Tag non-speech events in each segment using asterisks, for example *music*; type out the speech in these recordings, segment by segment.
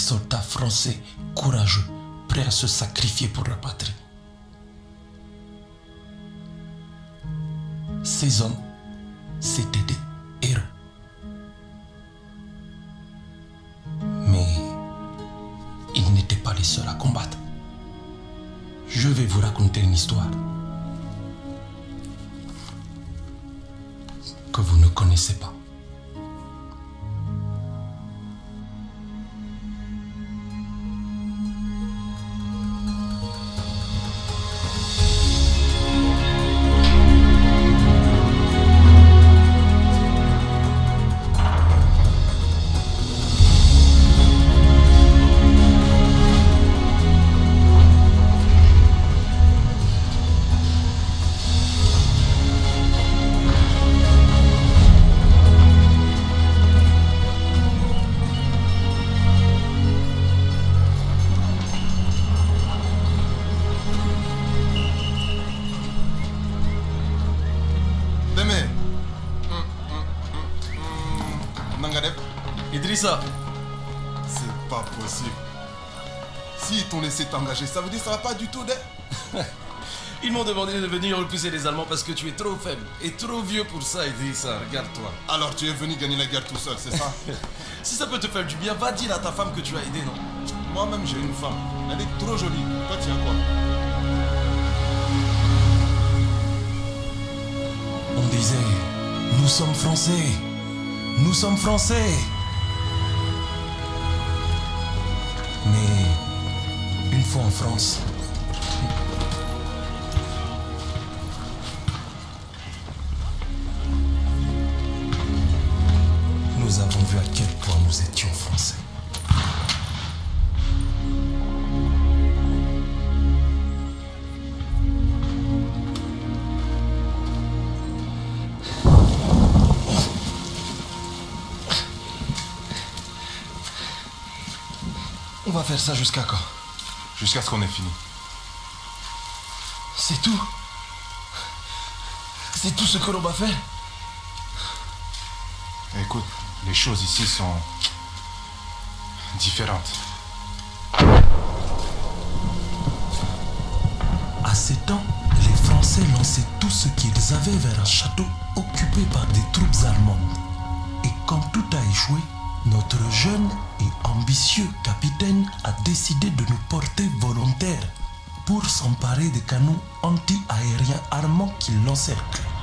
soldats français courageux, prêts à se sacrifier pour la patrie. Ces hommes, c'étaient des héros. Mais ils n'étaient pas les seuls à combattre. Je vais vous raconter une histoire que vous ne connaissez pas. Ça veut dire que ça va pas du tout, *laughs* ils m'ont demandé de venir repousser les Allemands parce que tu es trop faible et trop vieux pour ça, Idrissa. Regarde-toi. Alors tu es venu gagner la guerre tout seul, c'est ça? *laughs* Si ça peut te faire du bien, va dire à ta femme que tu as aidé, non? Moi-même j'ai une femme. Elle est trop jolie. Toi tu as quoi? On disait, nous sommes français. Nous sommes français. France, nous avons vu à quel point nous étions français. On va faire ça jusqu'à quand? Jusqu'à ce qu'on ait fini. C'est tout C'est tout ce que l'on va faire Écoute, les choses ici sont différentes. À ces temps, les Français lançaient tout ce qu'ils avaient vers un château occupé par des troupes allemandes. Et quand tout a échoué, notre jeune et ambitieux capitaine a décidé de nous porter volontaires pour s'emparer des canons anti-aériens armants qui l'encerclent.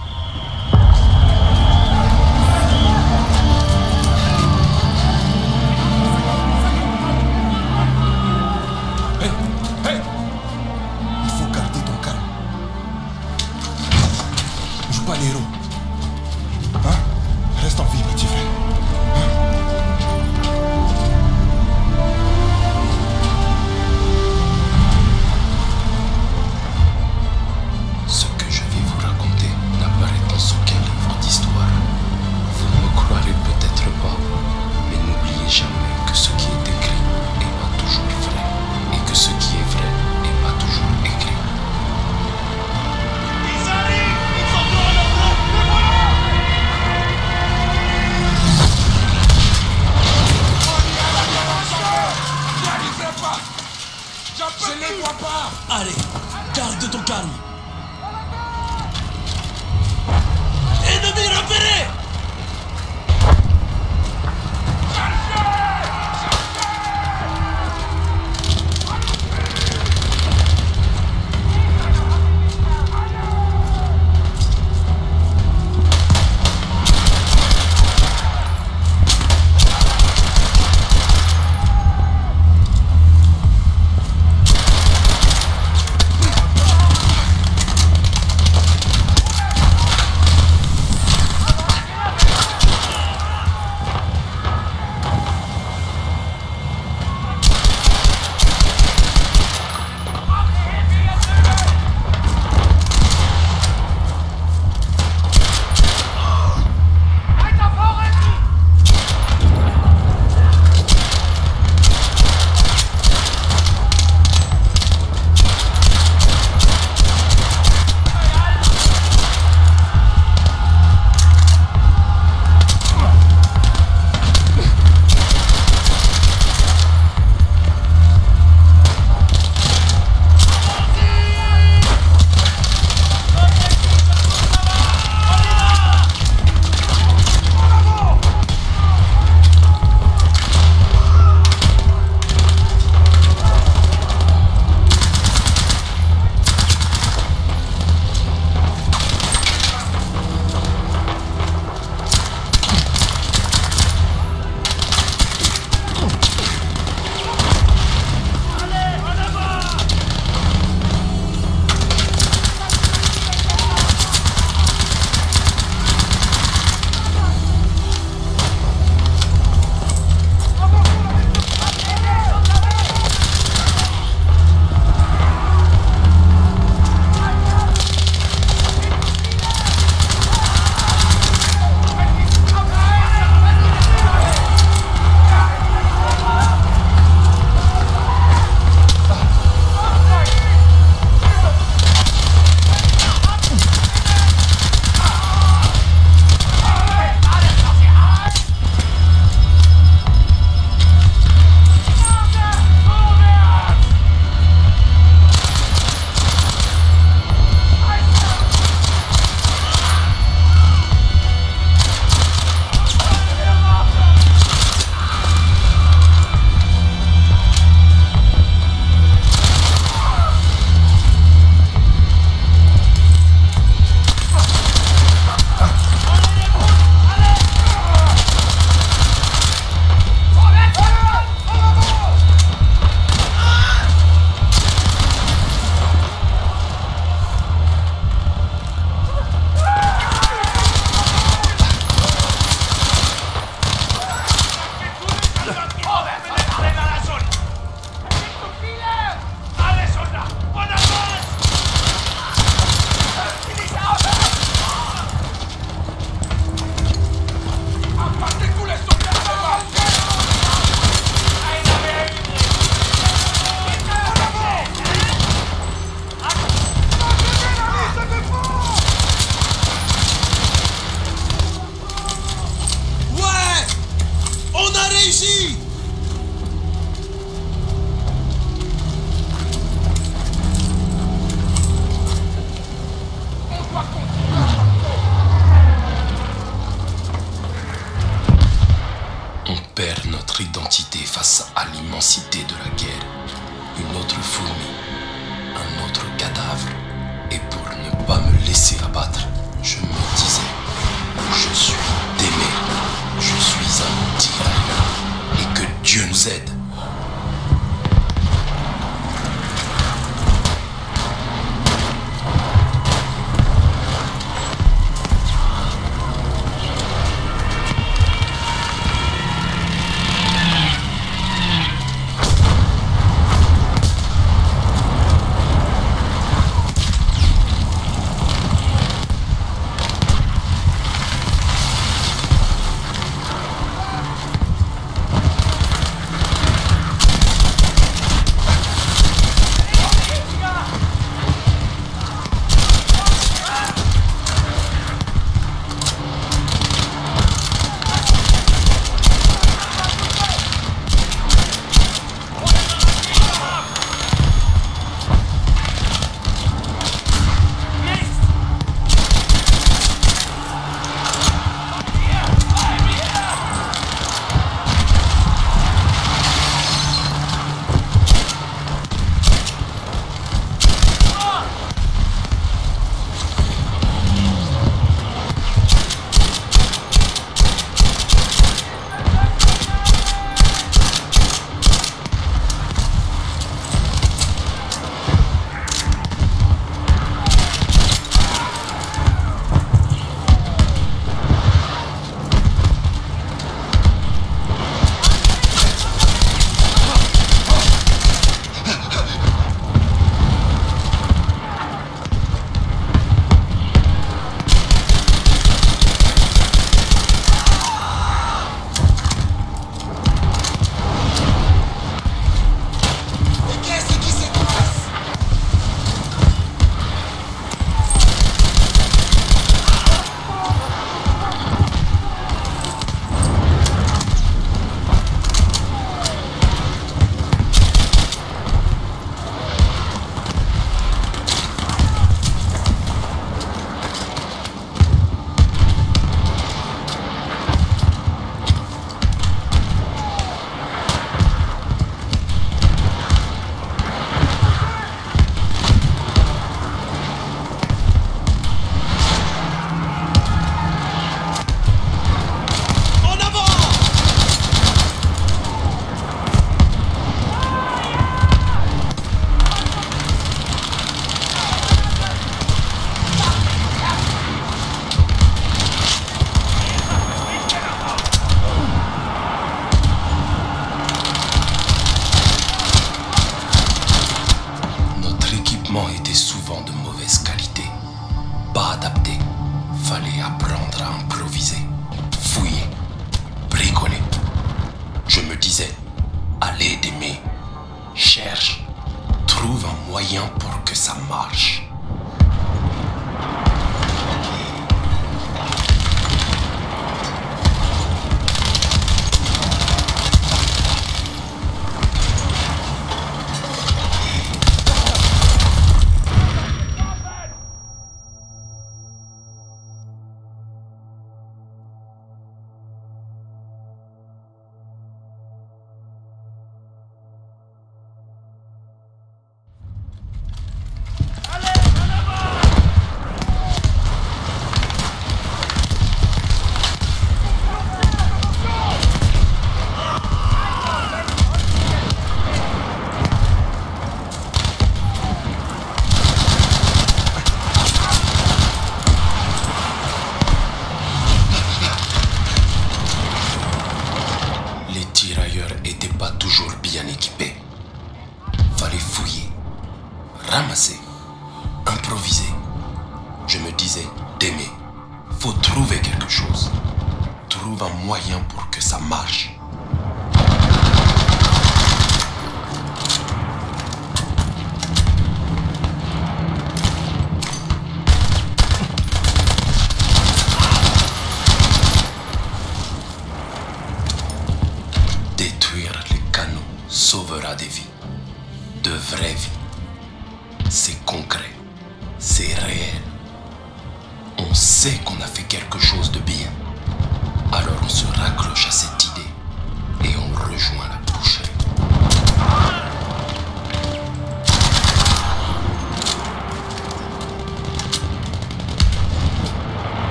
siga paz.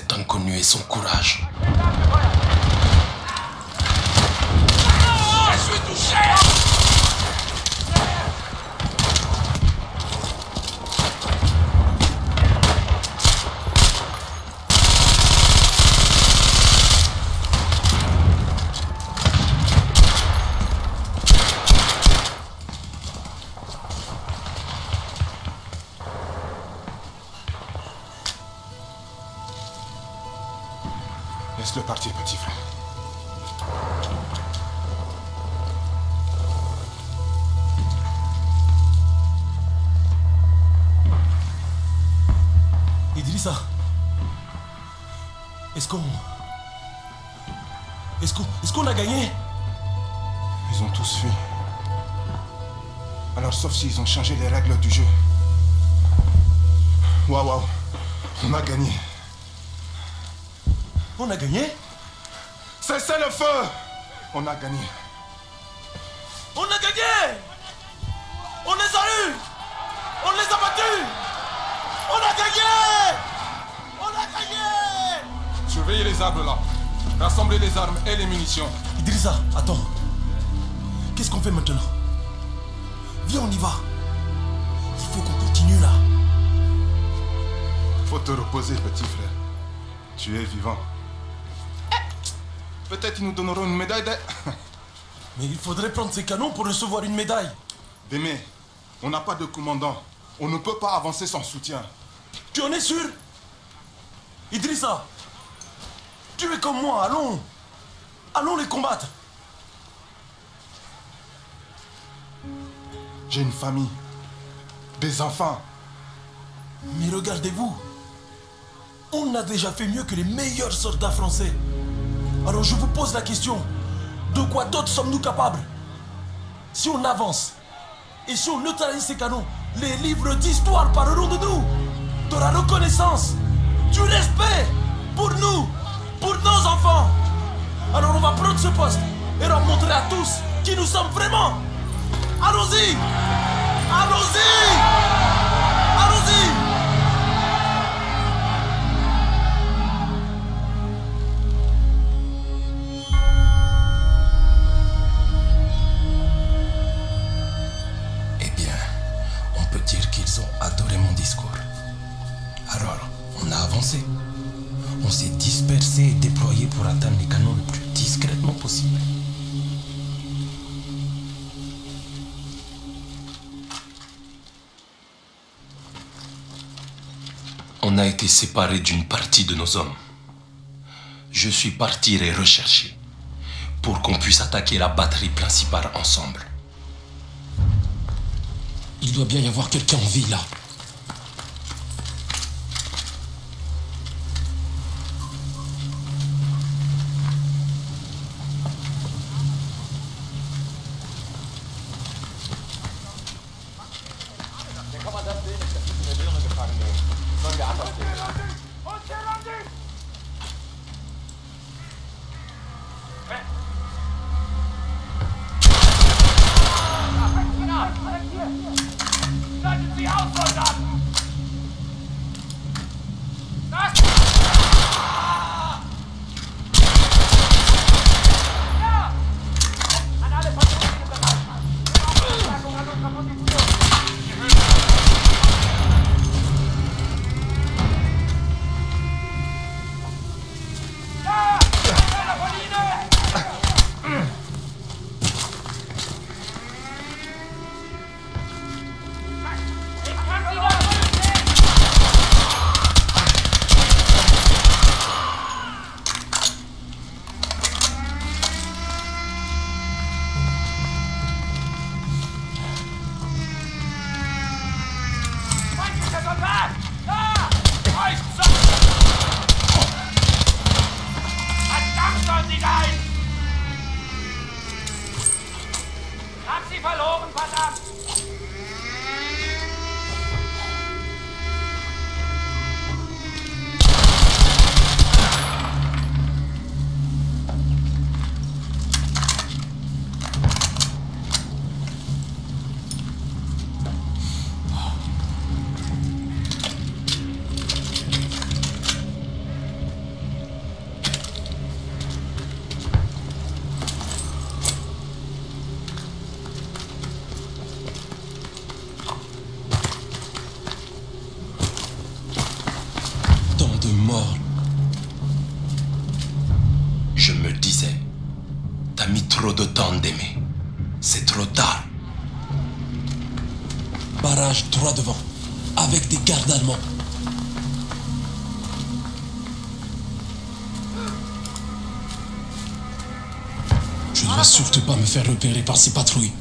Cet inconnu et son courage. On a faudrait prendre ces canons pour recevoir une médaille. Démé, on n'a pas de commandant. On ne peut pas avancer sans soutien. Tu en es sûr? Idrissa Tu es comme moi, allons Allons les combattre J'ai une famille. Des enfants. Mais regardez-vous On a déjà fait mieux que les meilleurs soldats français. Alors je vous pose la question. De quoi d'autre sommes-nous capables? Si on avance et si on neutralise ces canons, les livres d'histoire parleront de nous. De la reconnaissance, du respect pour nous, pour nos enfants. Alors on va prendre ce poste et leur montrer à tous qui nous sommes vraiment. Allons-y Allons-y Allons-y Séparés d'une partie de nos hommes. Je suis parti les rechercher pour qu'on puisse attaquer la batterie principale ensemble. Il doit bien y avoir quelqu'un en vie là. Je ne dois surtout pas me faire repérer par ces patrouilles.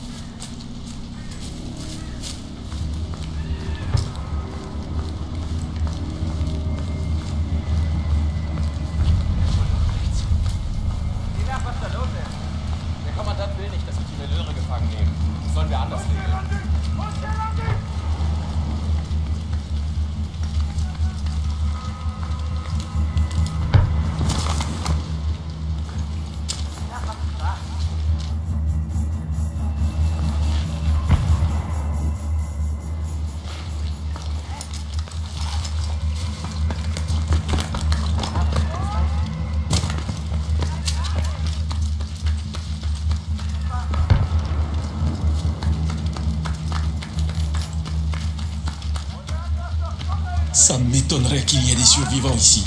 survivants ici.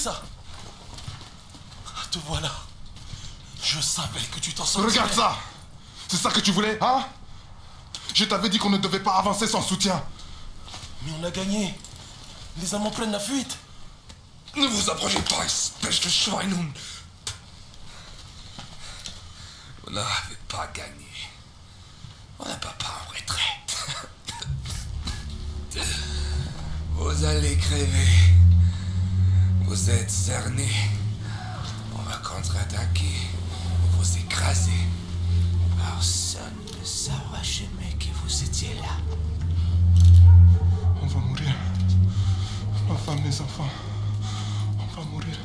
Idrissa Te voilà. Je savais que tu t'en sortirais. Regarde ça C'est ça que tu voulais, hein? Je t'avais dit qu'on ne devait pas avancer sans soutien. Mais on a gagné. Les amants prennent la fuite. Ne vous approchez pas, espèce de Schweinhund. Vous n'avez pas gagné. On n'a pas pas en retraite. *laughs* Vous allez crever. Vous êtes cernés. On va contre-attaquer. Vous écraser. Personne ne saura jamais que vous étiez là. On va mourir. Ma femme, mes enfants. On va mourir.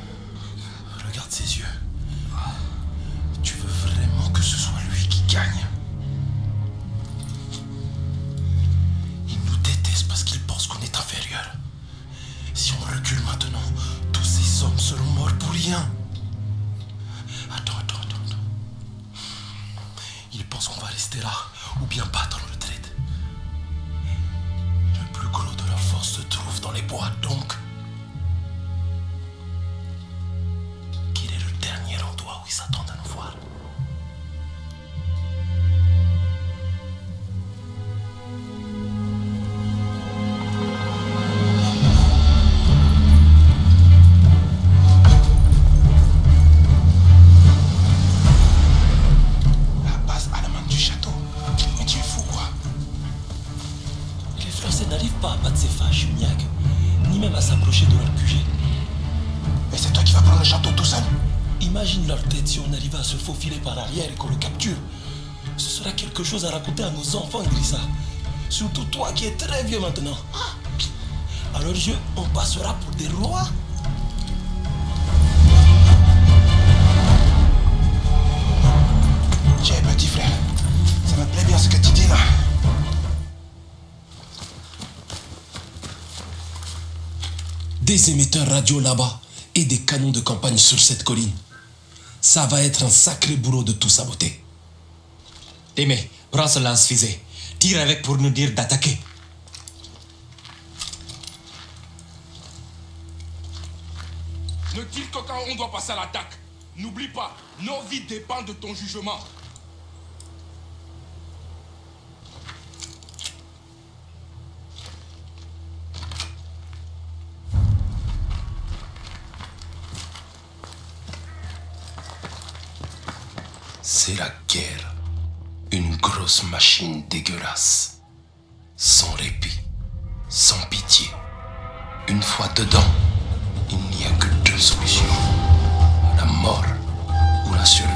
Regarde ses yeux. Tu veux vraiment que ce soit lui qui gagne? Il nous déteste parce qu'il pense qu'on est inférieur. Si on recule seront morts pour rien. Attends, attends, attends. attends. Il pense qu'on va rester là ou bien battre en retraite. Le plus gros de leur force se trouve dans les bois, donc quel est le dernier endroit où ils s'attendent à nous voir N'arrivent pas à battre ces fâches, Niag, ni même à s'approcher de leur QG. Et c'est toi qui vas prendre le château tout seul Imagine leur tête si on arrivait à se faufiler par arrière et qu'on le capture. Ce sera quelque chose à raconter à nos enfants, Idrissa. Surtout toi qui es très vieux maintenant. À leurs yeux, on passera pour des rois. Des émetteurs radio là-bas et des canons de campagne sur cette colline. Ça va être un sacré boulot de tout saboter. Témé, prends ce lance-fusée. Tire avec pour nous dire d'attaquer. Ne tire que quand on doit passer à l'attaque. N'oublie pas, nos vies dépendent de ton jugement. C'est la guerre. Une grosse machine dégueulasse. Sans répit. Sans pitié. Une fois dedans, il n'y a que deux solutions. La mort ou la survie.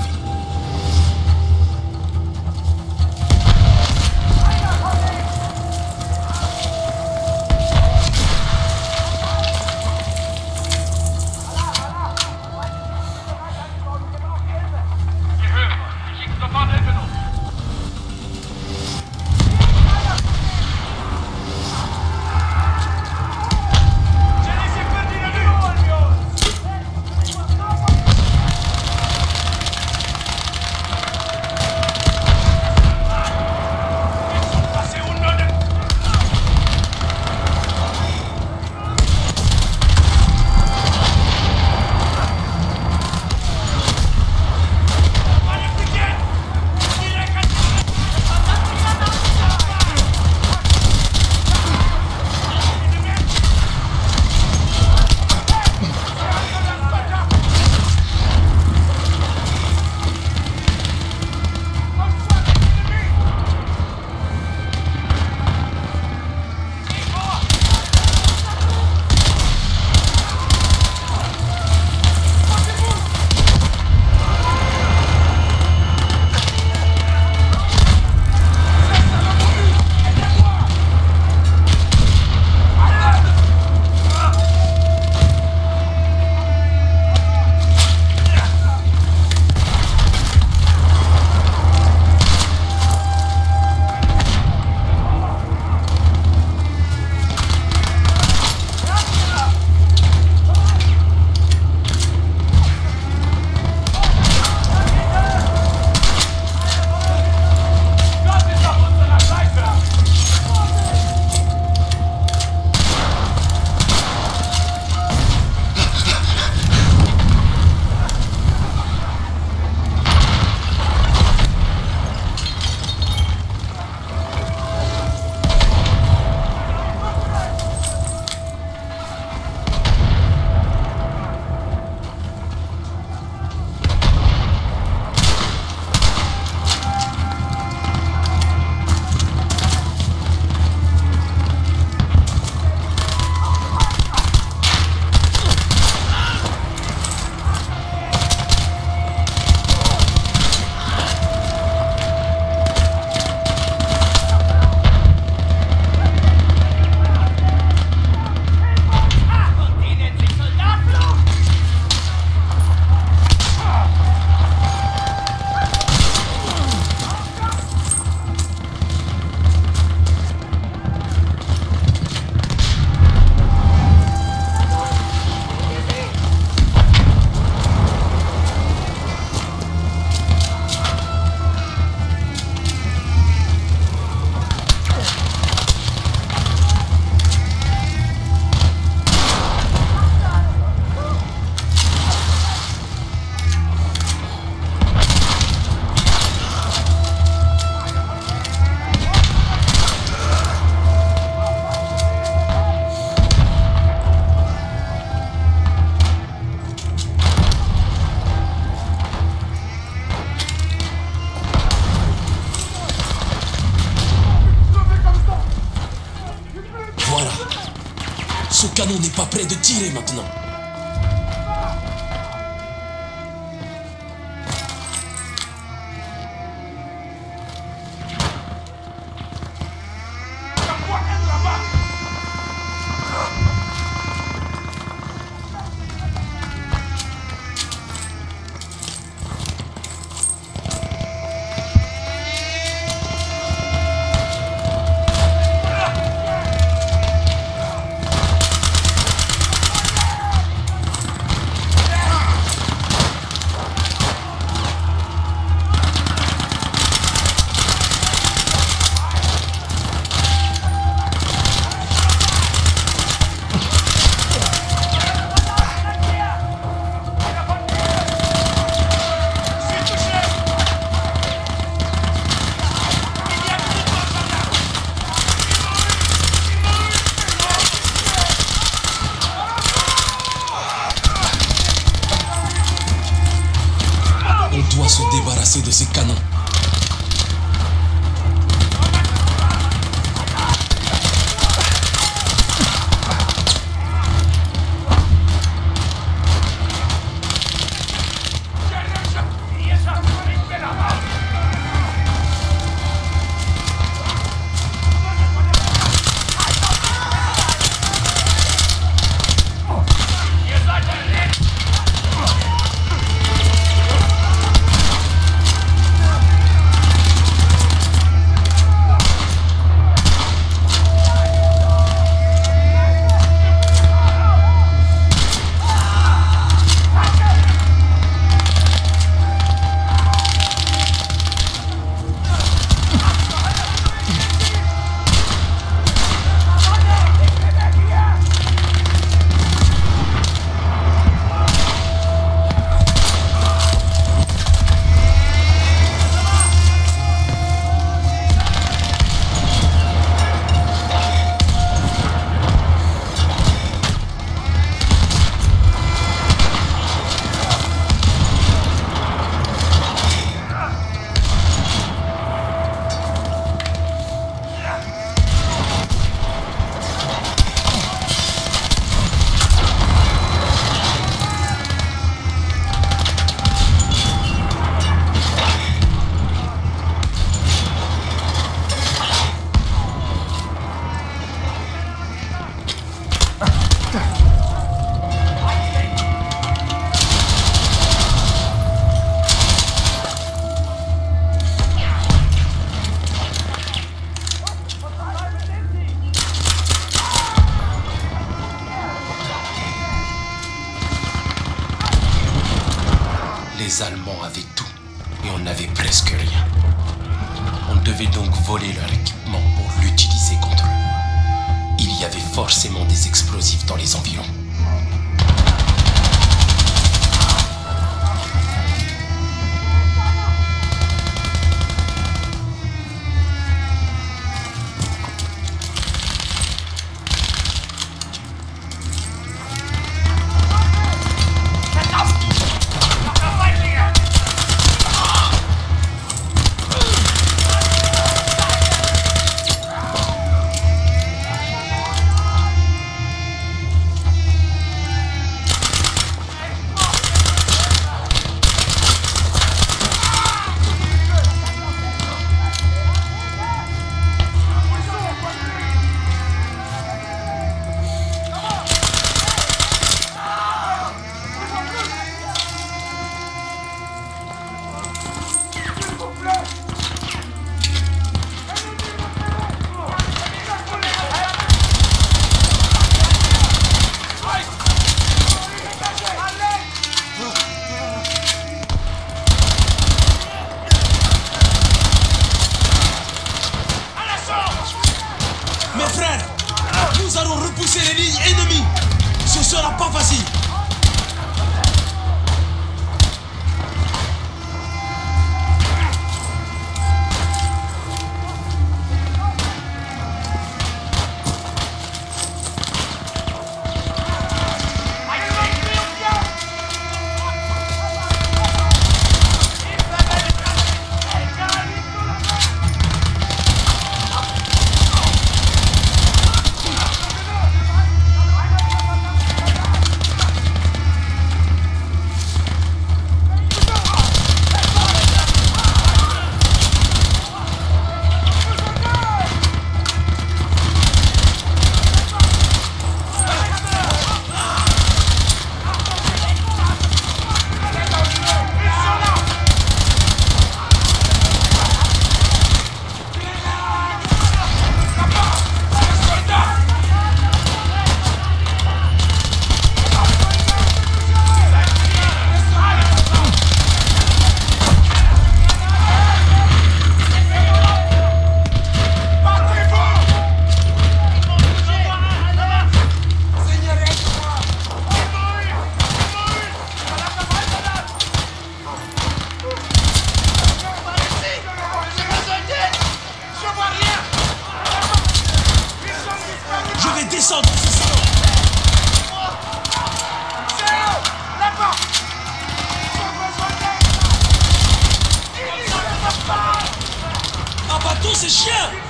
Pas Abattons ces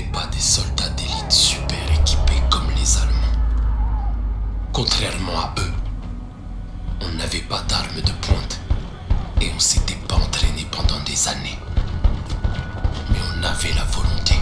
pas des soldats d'élite super équipés comme les Allemands. Contrairement à eux, on n'avait pas d'armes de pointe et on s'était pas entraîné pendant des années. Mais on avait la volonté.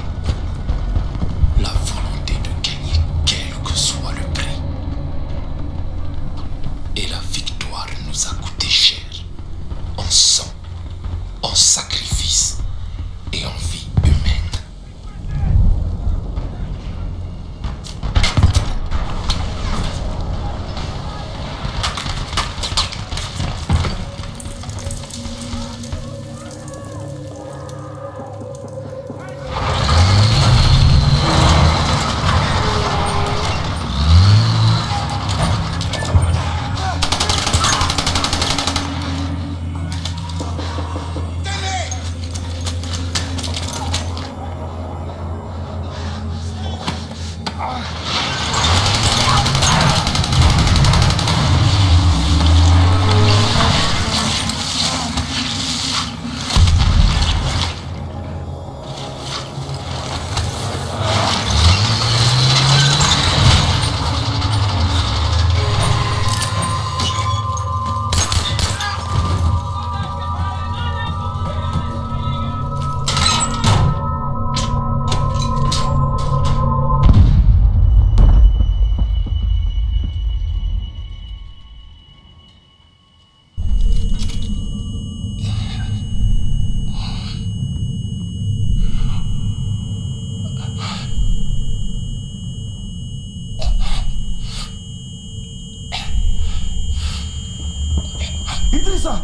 ça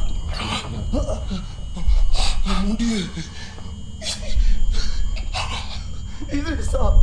oh, mon Dieu Idrissa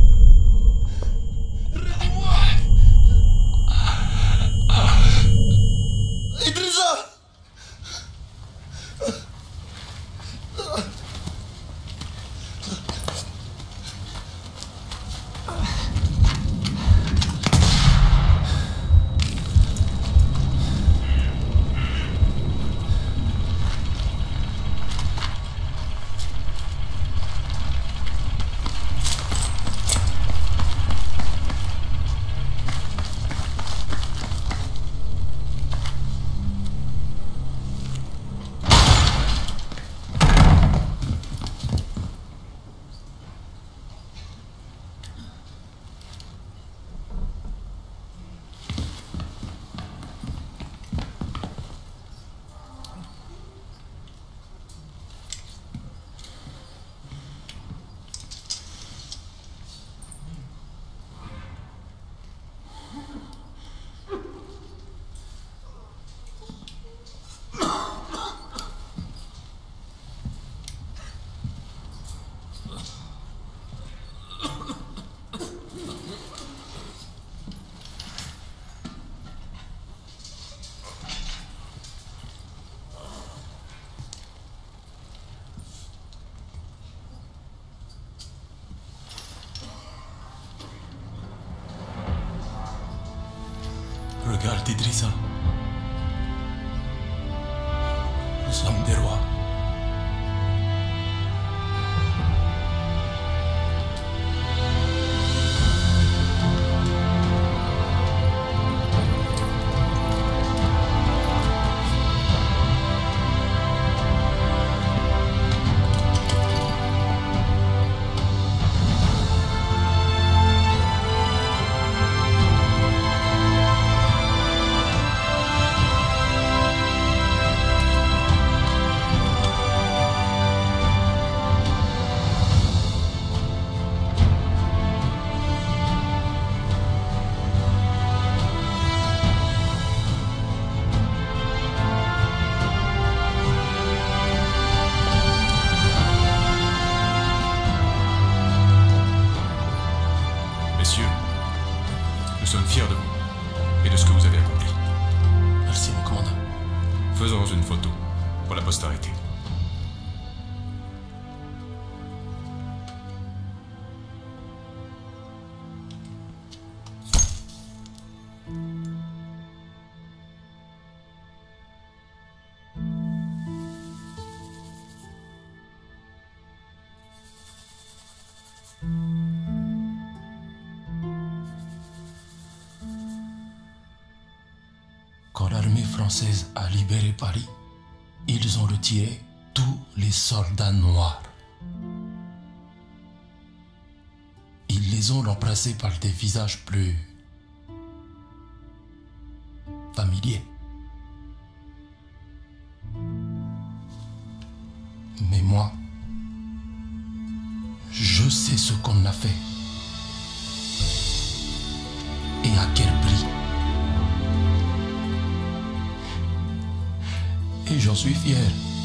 française a libéré Paris, ils ont retiré tous les soldats noirs. Ils les ont remplacés par des visages plus familiers. Mais moi, je sais ce qu'on a fait. Et à quel j'en suis fier.